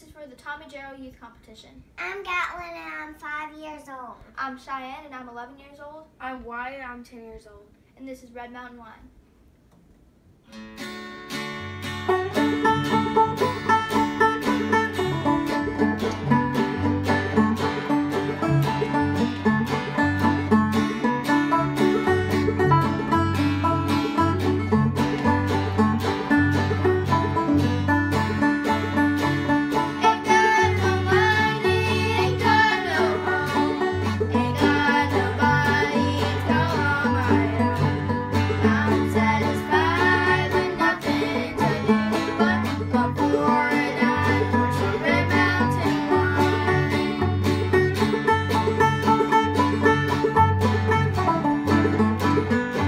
this is for the Tommy Jarrell Youth Competition. I'm Gatlynn and I'm five years old. I'm Cheyenne and I'm 11 years old. I'm Wyatt, and I'm 10 years old. And this is Red Mountain Wine.